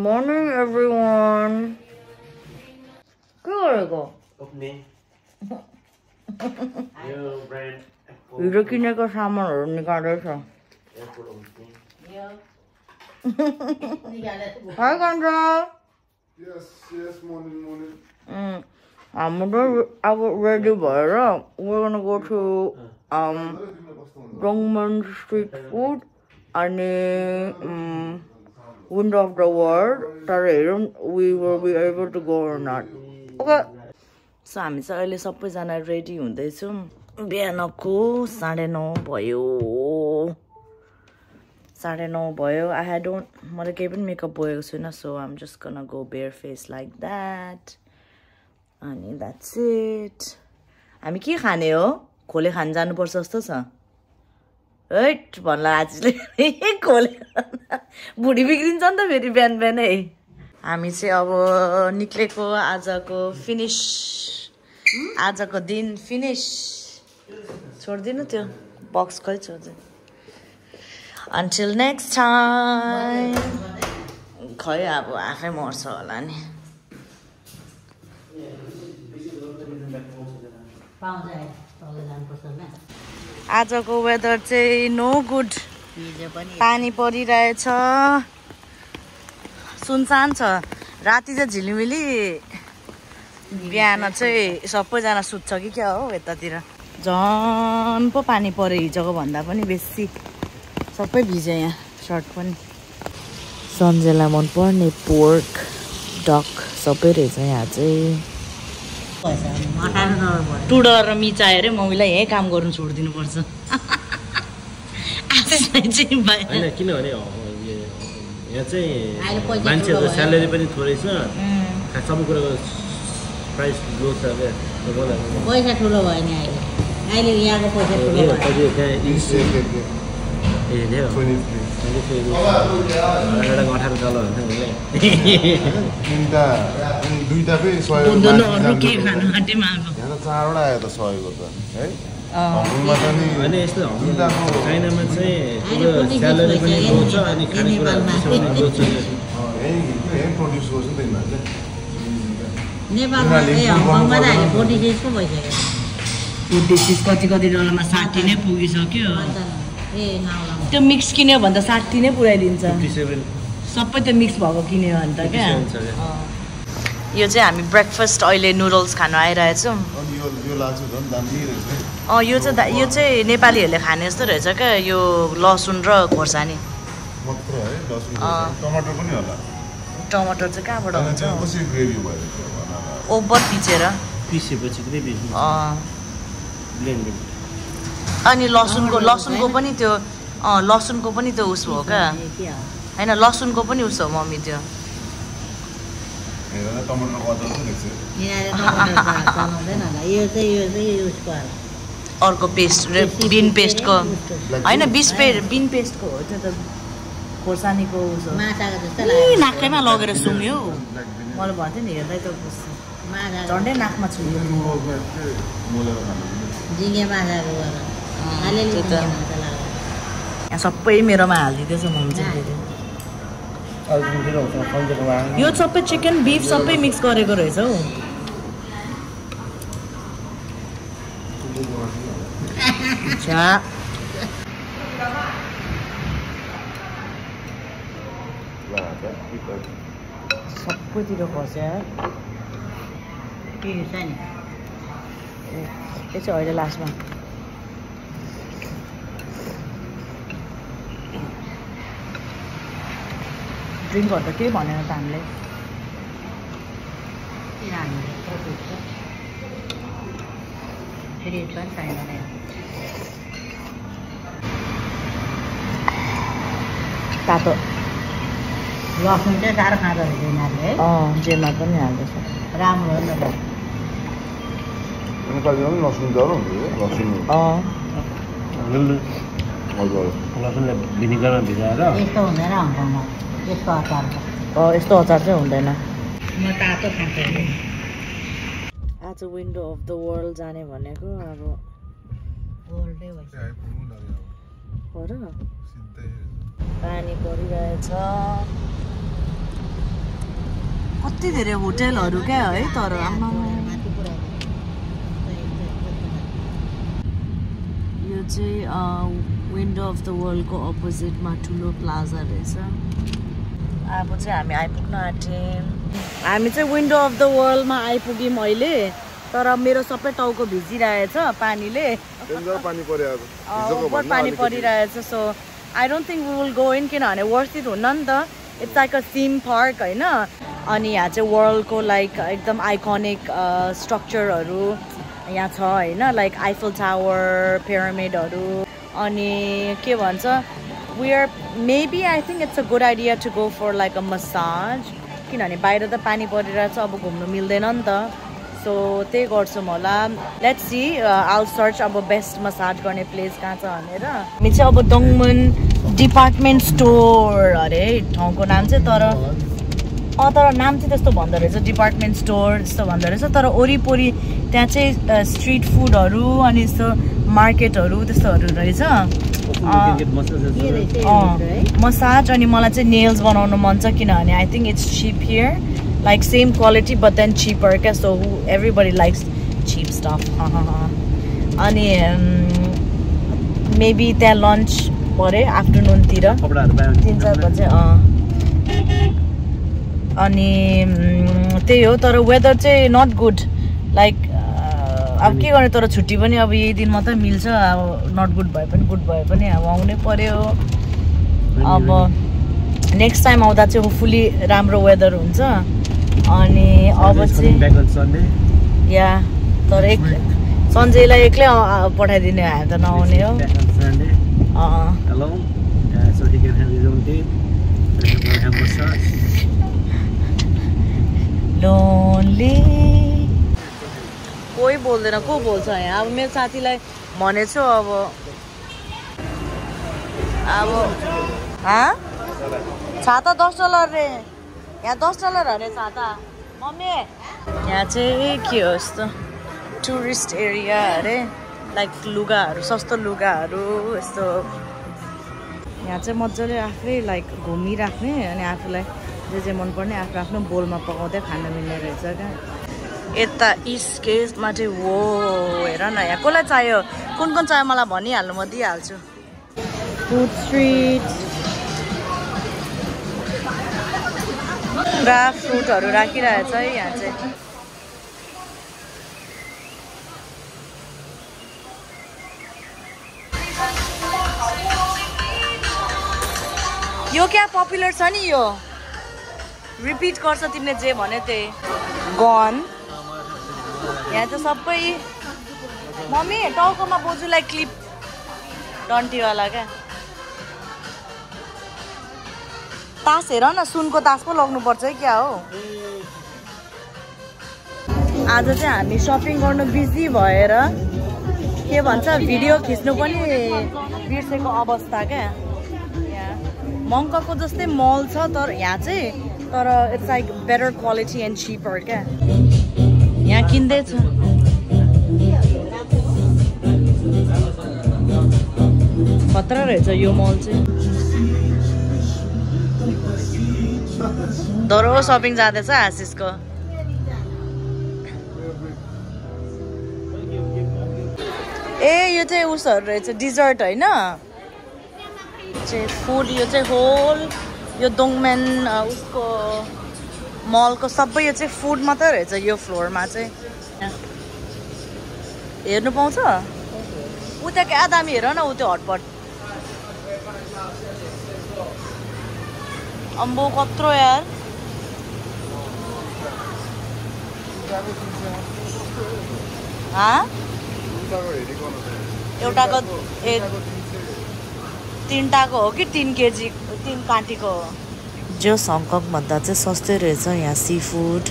Morning, everyone. 그거 이거. 없네. 이렇게 내가 사면 언니가 돼서. Hi, Gandra. Yes, yes, morning, morning. Mm. I'm gonna. I was ready, but we're gonna go to um Dongman Street Food. अनि window of the world तर हेरौँ we will be able to go not. Okay so हामी चाहिँ अहिले सबैजना ready हुँदैछौँ। बिहानको साढे नौ भयो। साढे नौ भयो। आई डोन्ट मैले केही पनि मेकअप बोकेको छुइनँ so um just can go bare face like that अनि द्याट्स इट हामी के खाने हो? खोले खान जानुपर्छ जस्तो छ। हैट भन्ला आजले। खोले? भुँडी बिग्रिन्छ नि त फेरि बिहान बिहानै। हामी चाहिँ अब निक्लेको आजको फिनिस। आजको दिन फिनिस। छोडिदिनु त्यो बक्स खै छोडिदिनु अन्टिल नेक्स्ट टाइम खै अब आफै मर्छ होला नि। पाउँछ आजको वेदर चाहिँ नो गुड पानी परिरहेछ। सुनसान छ। राति चाहिँ झिलिमिली। बिहान चाहिँ सबैजना सुत्छ कि क्या हो यतातिर। झन् पो पानी पऱ्यो हिजोको भन्दा पनि बेसी। सबै भिज्यो यहाँ सर्ट पनि। सन्जेलाई मनपर्ने पोर्क डक सबै रहेछ यहाँ चाहिँ। डलर टु डलर मिचायो अरे मम्मीलाई यहीँ काम गर्नु छोडिदिनुपर्छ। किनभने यहाँ अहिले चाहिँ मान्छेहरूको। स्यालेरी पनि थोरै छ। सबै कुराको प्राइस लो छ र पैसा ठुलो भयो नि अहिले। अहिले यहाँको पैसा ठुलो भयो। कति त्यहाँ Yes, इन्च- yes, yes, yes. ए थियो 23. मैले फेरि एउटा अठार डलर हुन्थ्यो यहाँ त चारवटा आयो त सयको त है होइन यस्तो चाइनामा चाहिँ स्यालेरी पनि अनि कति कति डलरमा साठी नै पुगिसक्यो त्यो मिक्स किन्यो भने त साठी नै पुऱ्याइदिन्छ सबै त्यो मिक्स भएको किन्यो भने त क्या यो चाहिँ हामी ब्रेकफास्ट अहिले नुडल्स खानु आइरहेछौँ अँ यो चाहिँ दा- यो चाहिँ नेपालीहरूले खाने जस्तो रहेछ क्या यो लसुन र खोर्सानी। मात्र है लसुन अँ। टमाटर पनि होला। टमाटर चाहिँ कहाँबाट हुन्छ। अँ, ब्लेन्डेड अनि लसुनको लसुनको पनि त्यो अँ लसुनको पनि त्यो उस हो क्या। होइन लसुनको पनि उस हो मम्मी त्यो। अर्को पेस्ट बिन पेस्टको होइन? बिस पे बिन पेस्टको हो त्यो त खोर्सानीको उस नाकैमा लगेर सुँग्यो Black bean। मैले भन्थेँ नि हेर्दै त झन्डै नाकमा छुयो झिङ्गे माछाको यहाँ सबै मेरोमा हालिदिँदैछ चाहिँ फेरि यो सबै चिकन बिफ सबै मिक्स गरेको रहेछ हौ। सबैतिर खस्या के छ नि? यो चाहिँ अहिले लास्टमा। ड्रिङ्कहरू त केही भनेन त हामीले फेरि पनि चाहिँदैन तातो। लसुन चाहिँ साह्रो खाँदो रहेछ यिनीहरूले है। अँ जेमा पनि हाल्दैछ। राम्रो हो नि त नेपालीमा पनि लसुन जरो हुन्छ है, लसुन। अँ। हजुर। लसुनलाई भिनिगरमा भिजाएर। यस्तो हुँदैन हङकङमा यस्तो अचार यस्तो चाहिँ हुँदैन। म तातो आज विन्डो अफ द वर्ल्ड जाने भनेको अब हो र? पानी परिरहेछ। कति धेरै होटेलहरू क्या है तर यो चाहिँ विन्डो अफ द वर्ल्डको अपोजिटमा ठुलो प्लाजा रहेछ। अब चाहिँ हामी आइपुग्न आँट्यौँ। हामी चाहिँ विन्डो अफ द वर्ल्डमा आइपुग्यौँ अहिले तर मेरो सबै टाउको भिजिरहेछ पानीले। पानी। परिरहेछ so I don't think we will go in किनभने वर्थ इट हुन्न नि त। It's like a theme park होइन? अनि यहाँ चाहिँ वर्ल्डको लाइक एकदम आइकोनिक स्ट्रक्चरहरू यहाँ छ होइन? लाइक आइफल टावर पिरामिडहरू अनि के भन्छ we are maybe I think it's a good idea to go for like a massage किनभने बाहिर त पानी परिरहेछ अब घुम्नु मिल्दैन नि त। सो त्यही गर्छौँ होला। लेट्स सी आल सर्च अब बेस्ट मसाज गर्ने प्लेस कहाँ छ भनेर। हामी चाहिँ अब दङमुन डिपार्टमेन्ट स्टोर अरे ठाउँको नाम चाहिँ तर अँ तर नाम चाहिँ त्यस्तो भन्दो रहेछ डिपार्टमेन्ट स्टोर जस्तो भन्दो रहेछ। तर वरिपरि त्यहाँ चाहिँ स्ट्रिट फुडहरू अनि यस्तो मार्केटहरू त्यस्तोहरू रहेछ। मसाज अनि मलाई चाहिँ नेल्स बनाउनु मन छ किनभने I think it's cheap here like same quality but then cheaper क्या so everybody likes cheap stuff अनि मेबी त्यहाँ लन्च पऱ्यो आफ्टरनुनतिर तिन चार बजे अँ। अनि उम्, त्यही हो तर वेदर चाहिँ नट गुड लाइक अब के गर्ने तर छुट्टी पनि अब यही दिन मात्रै मिल्छ। अब नट गुड भए पनि गुड भए पनि अब आउनै पर्यो। अब नेक्स्ट टाइम आउँदा चाहिँ होपफुली राम्रो वेदर हुन्छ। अनि अब चाहिँ या तर एक सन्जयलाई एक्लै पठाइदिने हामी त नआउने हो। अँ कोही बोल्दैन को बोल्छ यहाँ? अब मेरो साथीलाई भनेछु अब। अब हाँ? छाता दस डलर रे। यहाँ दस डलर अरे छाता। मम्मी! यहाँ चाहिँ के हो यस्तो? टुरिस्ट एरिया अरे लाइक लुगाहरू सस्तो लुगाहरू यस्तो। यहाँ चाहिँ मजाले आफै लाइक घुमिराख्ने अनि आफूलाई जे जे मनपर्ने आफ्नो आफ्नो बोलमा पकाउँदै खान मिल्ने रहेछ क्या। यता इस्ट केसमा चाहिँ हो हेर न यहाँ कसलाई चाहियो? कुन कुन चाहियो मलाई भनिहाल्नु म दिइहाल्छु। फुड स्ट्रिट पुरा फ्रुटहरू राखिरहेछ है यहाँ चाहिँ। यो क्या पपुलर छ नि यो? रिपिट गर्छ तिमीले जे भन्यो त्यही। गन यहाँ चाहिँ सबै मम्मी टाउकोमा बोजूलाई क्लिप डन्टीवाला क्या? तास हेर न सुनको तास पो लग्नुपर्छ है क्या हो? आज चाहिँ हामी सपिङ गर्नु बिजी भएर के भन्छ भिडियो खिच्नु पनि बिर्सेको अवस्था क्या। यहाँ मङ्कको जस्तै मल छ तर यहाँ चाहिँ तर it's like better quality and cheaper क्या। यहाँ खतरा रहेछ यो मल चाहिँ धरो सपिङ जाँदैछ आशिषको ए यो चाहिँ उसहरू रहेछ डिजर्ट होइन फुड यो चाहिँ होल यो दोङमेन उसको मलको सबै यो चाहिँ फुड मात्रै रहेछ यो फ्लोरमा चाहिँ। हेर्नु पाउँछ? उता क्या दामी हेर न ऊ त्यो हटपट। अम्बो कत्रो यार। एउटाको तिनवटाको हो कि तिन केजी तिन काँटीको हो? जो हङकङ भन्दा चाहिँ सस्तै रहेछ यहाँ सी फुड।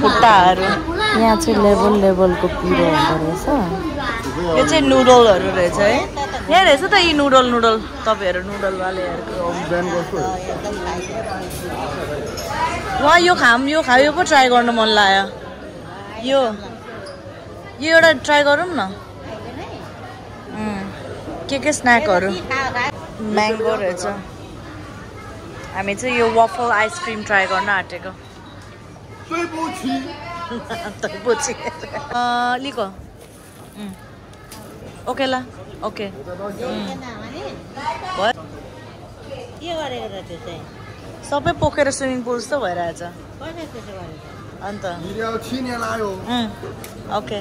खुट्टाहरू। यहाँ चाहिँ लेभल लेभलको पिरो हुँदो रहेछ। यो चाहिँ नुडलहरू रहेछ है। यहाँ रहेछ त यी नुडल नुडल। तपाईँहरू नुडलवालेहरूको उहाँ यो खाम यो खा यो पो ट्राई गर्नु मन लाग्यो। यो यो एउटा ट्राई गरौँ न। के के स्न्याकहरू म्याङ्गो रहेछ। हामी चाहिँ यो वफल आइसक्रिम ट्राई गर्न आँटेको। लिको। ओके ल ओके। सबै पोखेर स्विमिङ पुल जस्तो भइरहेछ। अन्त। Okay.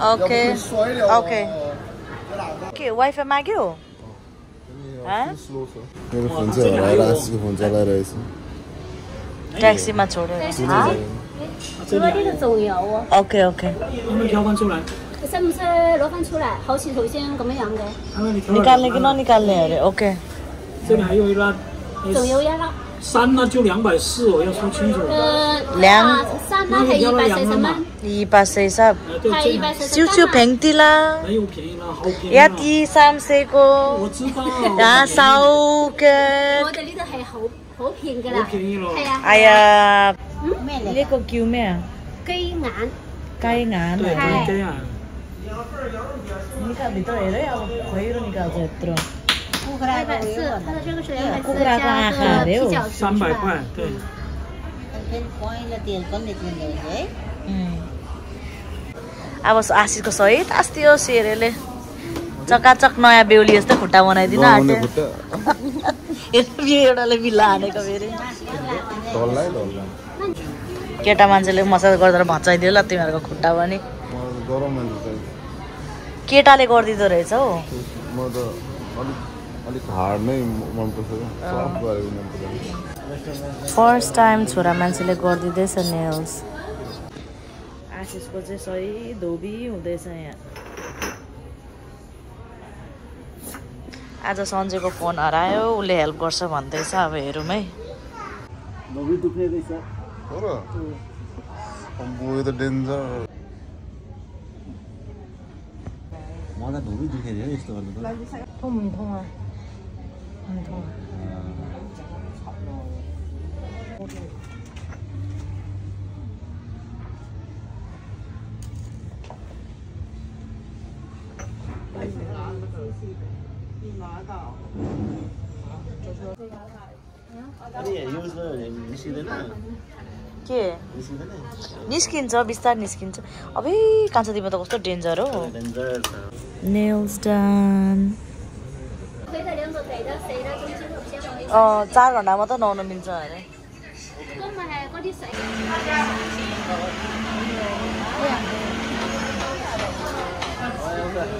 OK Ok. Ok. Kiểu quay phim mai kiểu. Hả? Cái phần giờ ở đây là cái phần giờ ở đây. Taxi mà chỗ đây. Hả? 这里的走油。OK OK。你们调换出来。使唔使攞翻出嚟？好似頭先咁樣樣嘅。你隔離嘅咯，你隔離嘅，OK。這裡還有一粒。仲有一粒。三呢就两百四，我要说清楚。呃，两三呢还一百四十蚊，百四十，还一百四十，就就平啲啦。没便宜啦，好便！一啲三四个，我知，收嘅。我哋呢度系好好平宜噶啦，好便宜，系啊。哎呀，咩嚟？呢个叫咩啊？鸡眼，鸡眼，对，你家边度嚟咧？我可以咯，你家在度。कुखुराको 百 उयो 四，它 भन्दा 的这个是两百四 कुखुराको 加 आँखा 个 अरे 皮 हो 饺子三百块，对， फेरि पहिलो तेल पनि दिँदो रहेछ है उम्. अब आशिषको सहित अस्ति हो सेरेले चकाचक नयाँ बेहुली जस्तो खुट्टा बनाइदिन बनाउने आँट्यो खुट्टा यो एउटाले बिल्ला हानेको फेरि डल्लै डल्ला केटा मान्छेले मसाज गर्दा भचाइदियो ल तिमीहरूको खुट्टा पनि मलाई त गरम मान्छे चाहिन्छ केटाले गरिदिँदो रहेछ हौ म त अलिक हार्ड नै मनपर्छ क्या? सफ्ट गरेको मनपर्छ। फर्स्ट टाइम छोरा मान्छेले गरिदिँदैछ नेल्स आशिषको चाहिँ सही धोबी हुँदैछ यहाँ। आज सन्जयको फोन हरायो उसले हेल्प गर्छ भन्दैछ अब हेरौँ है नोबी दुख्ने रहेछ त डेन्जर मलाई थियो यस्तो गर्दा के? निस्किन्छ बिस्तारै निस्किन्छ। अबै कान्छ तिमी त कस्तो डेन्जर हो। नेल्स डन चार घन्टा मात्र नुहाउनु मिल्छ अरे।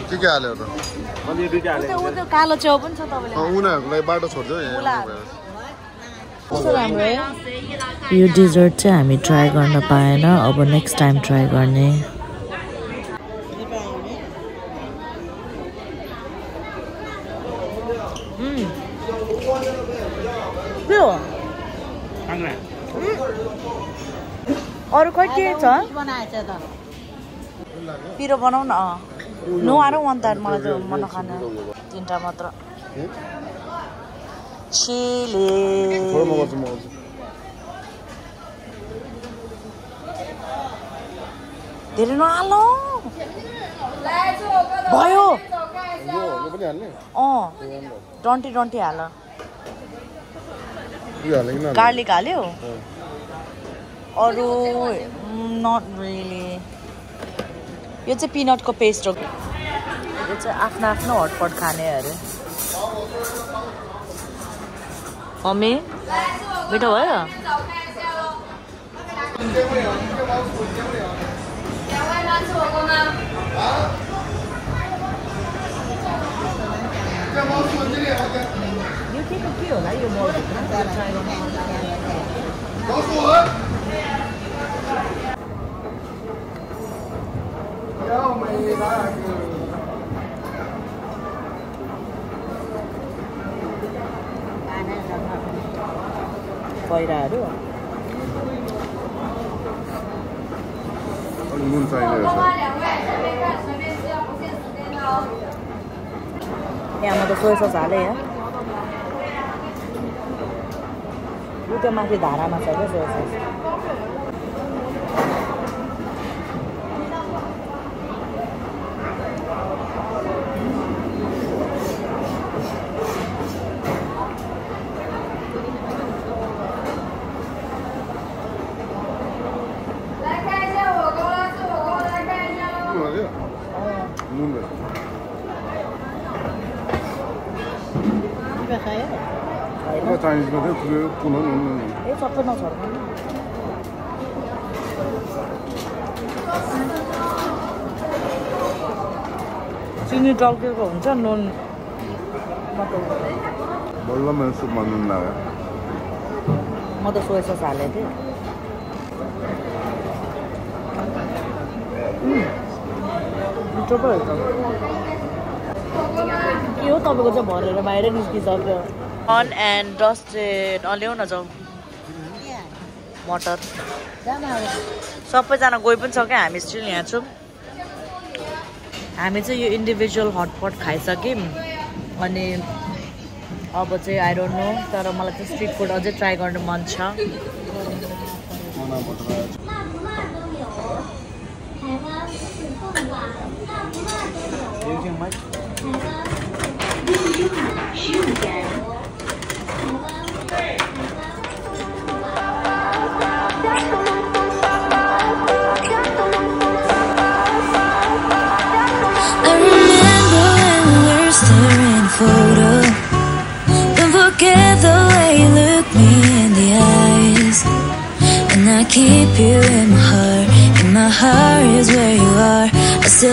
के के हाल्यो त? त्यो कालो च्याउ पनि छ तपाईँले उनीहरूलाई बाटो छोड्छ यो डिजर्ट चाहिँ हामी ट्राई गर्न पाएन। अब नेक्स्ट टाइम ट्राई गर्ने। छ? त पिरो बनाऊ न अँ। नो आएर वान द्याट मलाई त्यो मन नखाने। तिनवटा मात्र। गर्छु धेरै नहाल भयो। अँ। डन्टी डन्टी हाल। नहाल्ने? गार्लिक हाल्यो? अरू नट रियली यो चाहिँ पिनटको पेस्ट हो। यो चाहिँ आफ्नो आफ्नो हटपट खाने अरे। मम्मी मिठो भयो? यो के को के होला यो मलभित्र ट्राई गर्नु पहिराहरू अलिक नुन चाहिने रहेछ यहाँ म त सोया सस हालेँ यहाँ ऊ त्यो माथि धारामा छ क्या सोया सस पुग्नु अरे नुन पुग्यो ए सबै नछोड्नु चिनी टल्केको हुन्छ नुन बल्ल मेरो सुपमा नुन लाग्यो म त सोया सस हालेको थिएँ मिठो पो के हो तपाईँको चाहिँ भरेर बाहिर निस्किसक्यो अन एन्ड डस्टेड ल्याउ न जाउँ। मटर। सबैजना गइ पनि छ क्या हामी स्टिल यहाँ छौँ। हामी चाहिँ यो इन्डिभिजुअल हटपट खाइसक्यौँ। अनि अब चाहिँ डोन्ट नो तर मलाई चाहिँ स्ट्रिट फुड अझै ट्राई गर्नु मन छ।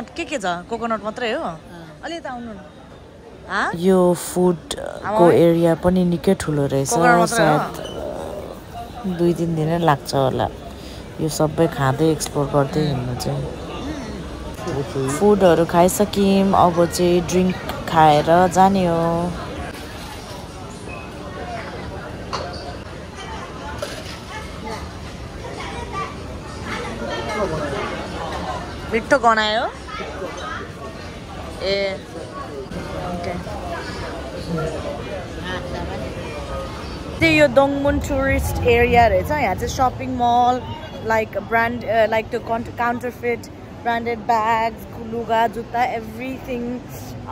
coconut के के छ? कोकोनट मात्रै हो? अलि यता आउनु न। यो फुडको एरिया पनि निकै ठुलो रहेछ? सायद दुई तिन दिनै लाग्छ होला। यो सबै खाँदै एक्सप्लोर गर्दै हिँड्नु चाहिँ। फुडहरू खाइसक्यौँ अब चाहिँ ड्रिङ्क खाएर जाने हो। मिठो गनायो? ए चाहिँ यो दोङमुन टुरिस्ट एरिया रहेछ यहाँ चाहिँ shopping mall like brand like त्यो कन्ट काउन्टर फिट ब्रान्डेड ब्याग्स लुगा जुत्ता एभ्रिथिङ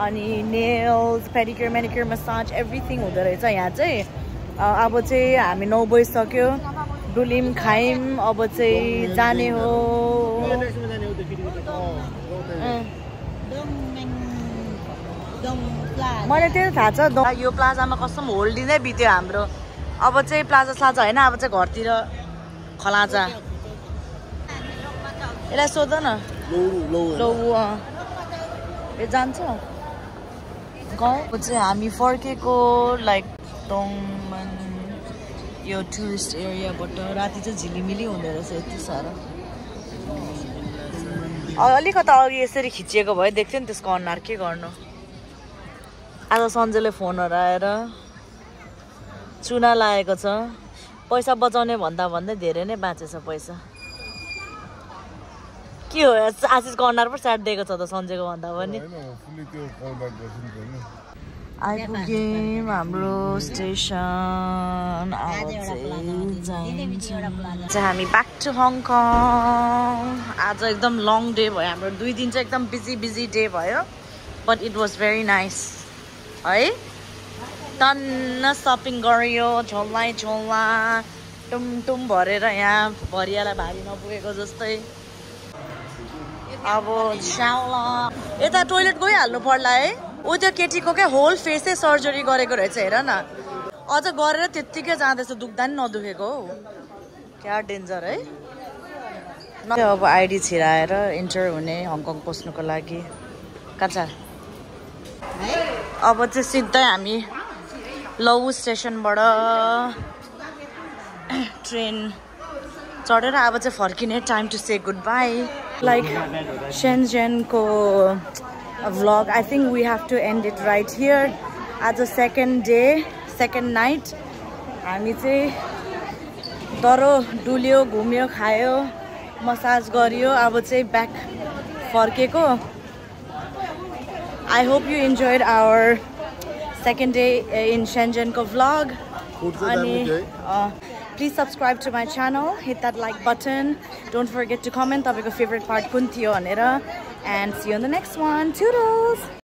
अनि nails pedicure manicure massage everything हुँदो रहेछ यहाँ चाहिँ अब चाहिँ हामी नौ बजिसक्यो डुलिम खायौँ अब चाहिँ जाने हो अँ। मलाई त्यही थाहा छ यो प्लाजामा कस्तो होल डे नै बित्यो हाम्रो। अब चाहिँ प्लाजा साजा होइन अब चाहिँ घरतिर खलाजा। यसलाई सोध न। लौ। ए जान्छ। गाउँ चाहिँ हामी फर्केको लाइक यो टुरिस्ट एरियाबाट राति चाहिँ झिलिमिली हुँदो रहेछ यति साह्रो। अलिकता अघि यसरी खिचिएको भए देख्थ्यो नि त्यसको अनुहार के गर्नु? आज सन्जयले फोनहरू आएर चुना लागेको छ। पैसा बचाउने भन्दा भन्दै धेरै नै बाँचेछ पैसा। के हो आशिषको अनुहार पो स्याट दिएको छ त सन्जयको भन्दा पनि। आइपुग्यौँ हाम्रो स्टेसन हामी ब्याक टु हङकङ आज एकदम लङ डे भयो हाम्रो दुई दिन चाहिँ एकदम बिजी बिजी डे भयो। But it was very nice है? टन्न सपिङ गऱ्यो झोल्ला झोल्ला टुमटुम भरेर यहाँ भरियालाई भारी नपुगेको जस्तै। अब यता टोइलेट गइहाल्नु पर्ला है? ऊ त्यो केटीको क्या होल फेसै सर्जरी गरेको रहेछ हेर न। अझ गरेर त्यत्तिकै जाँदैछ दुख्दा नि नदुखेको हौ। क्या डेन्जर है? अब आइडी छिराएर इन्टर हुने हङकङ पस्नुको लागि। कहाँ छ? अब चाहिँ सिधै हामी लौ स्टेसनबाट ट्रेन चढेर अब चाहिँ फर्किने time to say good bye like Shenzhenको vlog. I think we have to end it right here. आज सेकेन्ड डे सेकेन्ड नाइट हामी चाहिँ डरो डुल्यो घुम्यो खायो मसाज गरियो अब चाहिँ ब्याक फर्केको I hope you enjoyed our second day eh, in Shenzhen ko vlog. Ani, uh, please subscribe to my channel, hit that like button. Don't forget to comment your favorite part kun thiyo and see you in the next one. Toodles.